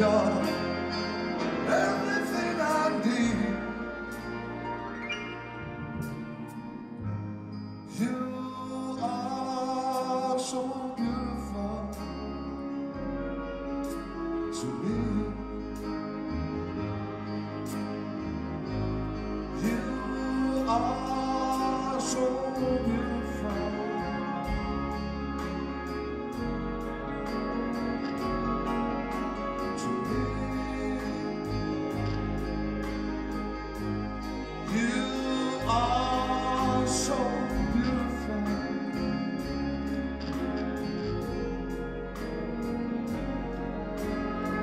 You're everything I need. You are so beautiful to me. You are so beautiful. So beautiful.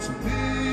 To me,